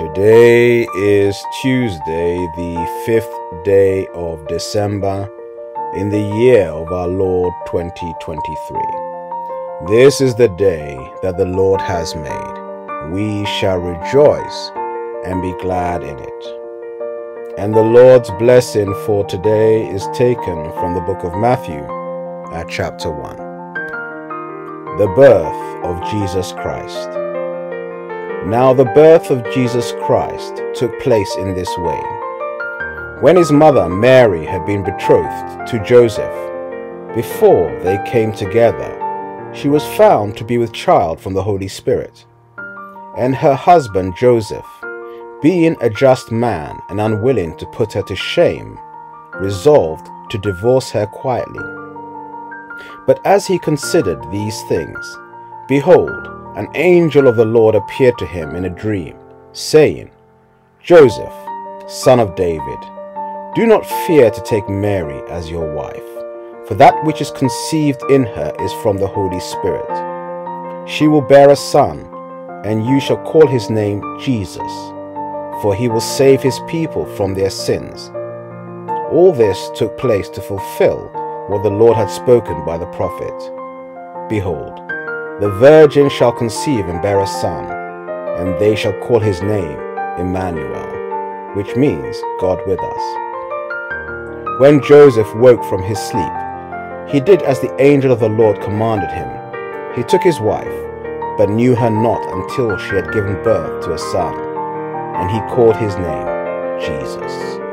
Today is Tuesday, the fifth day of December in the year of our Lord 2023. This is the day that the Lord has made. We shall rejoice and be glad in it. And the Lord's blessing for today is taken from the book of Matthew at chapter 1. The birth of Jesus Christ. Now the birth of Jesus Christ took place in this way. When his mother Mary had been betrothed to Joseph, before they came together, she was found to be with child from the Holy Spirit. And her husband Joseph, being a just man and unwilling to put her to shame, resolved to divorce her quietly. But as he considered these things, behold, an angel of the Lord appeared to him in a dream, saying, Joseph, son of David, do not fear to take Mary as your wife, for that which is conceived in her is from the Holy Spirit. She will bear a son, and you shall call his name Jesus, for he will save his people from their sins. All this took place to fulfill what the Lord had spoken by the prophet. Behold, the virgin shall conceive and bear a son, and they shall call his name Emmanuel, which means God with us. When Joseph woke from his sleep, he did as the angel of the Lord commanded him. He took his wife, but knew her not until she had given birth to a son, and he called his name Jesus.